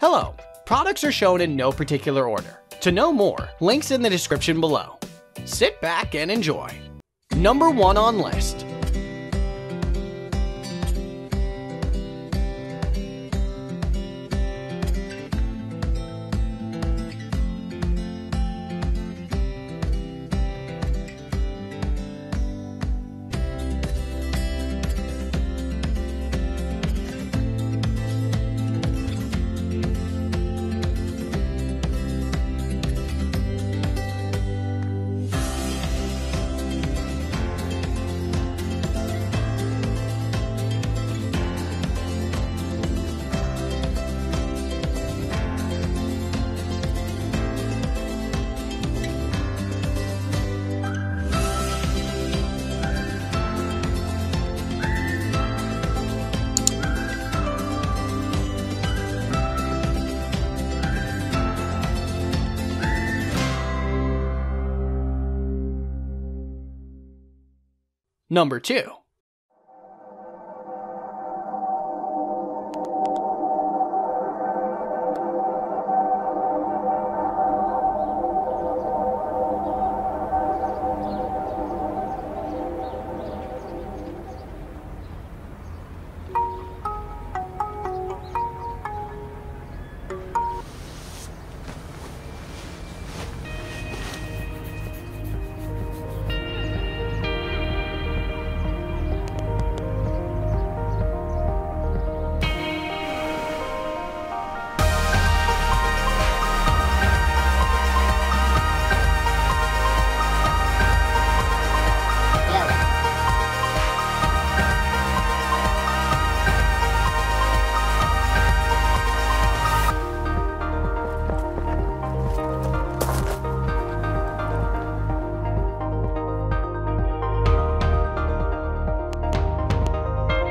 Hello. Products are shown in no particular order. To know more, links in the description below. Sit back and enjoy. Number 1 on list. Number 2.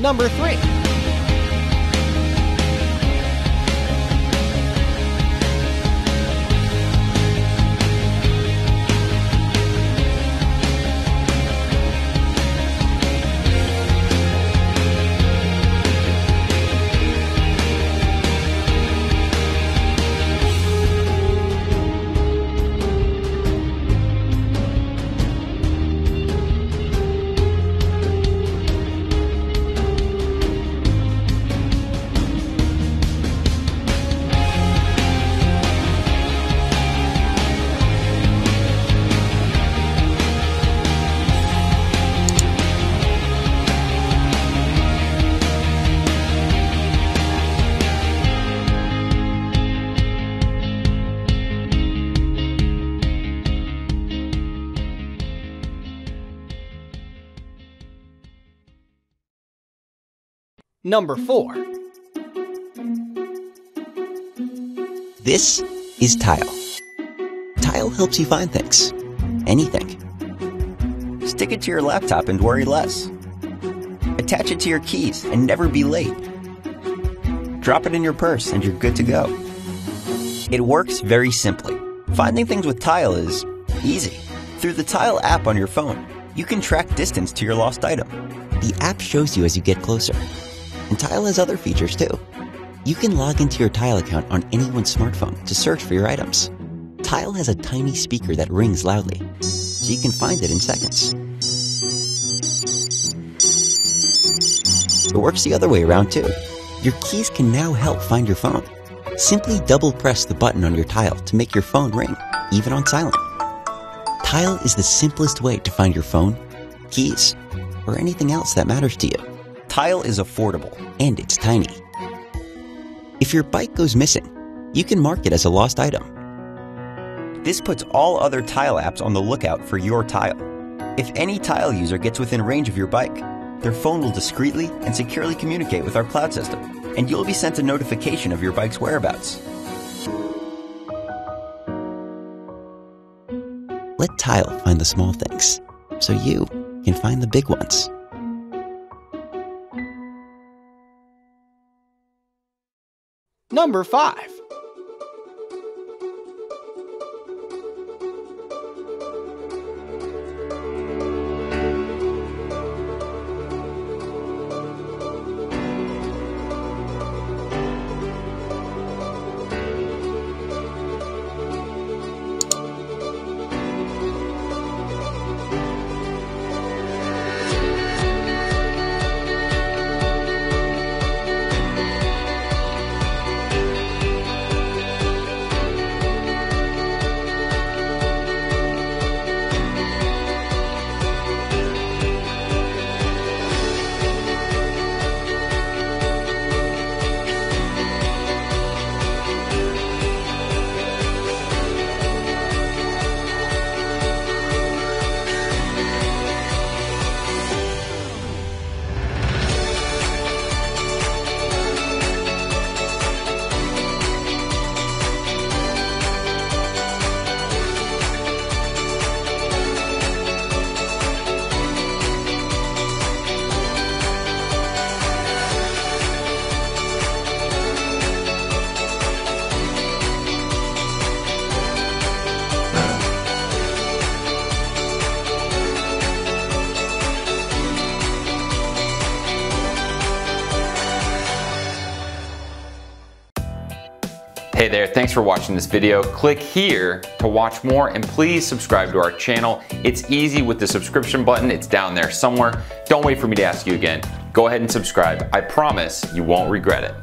Number 3. Number 4. This is Tile. Tile helps you find things. Anything. Stick it to your laptop and worry less. Attach it to your keys and never be late. Drop it in your purse and you're good to go. It works very simply. Finding things with Tile is easy. Through the Tile app on your phone, you can track distance to your lost item. The app shows you as you get closer. And Tile has other features too. You can log into your Tile account on anyone's smartphone to search for your items. Tile has a tiny speaker that rings loudly, so you can find it in seconds. It works the other way around too. Your keys can now help find your phone. Simply double press the button on your Tile to make your phone ring, even on silent. Tile is the simplest way to find your phone keys, or anything else that matters to you. Tile is affordable and it's tiny. If your bike goes missing, you can mark it as a lost item. This puts all other Tile apps on the lookout for your tile. If any Tile user gets within range of your bike, their phone will discreetly and securely communicate with our cloud system, and you'll be sent a notification of your bike's whereabouts. Let Tile find the small things so you can find the big ones. Number 5. Hey there, thanks for watching this video. Click here to watch more and please subscribe to our channel. It's easy with the subscription button, it's down there somewhere. Don't wait for me to ask you again. Go ahead and subscribe. I promise you won't regret it.